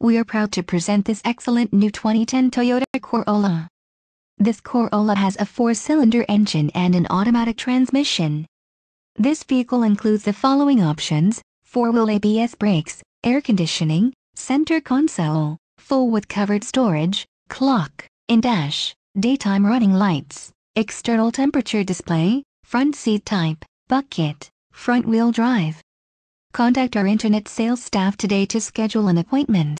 we are proud to present this excellent new 2010 Toyota Corolla. This Corolla has a four-cylinder engine and an automatic transmission. This vehicle includes the following options, four-wheel ABS brakes, air conditioning, center console, full with covered storage, clock, in-dash, daytime running lights, external temperature display, front seat type, bucket, front wheel drive. Contact our internet sales staff today to schedule an appointment.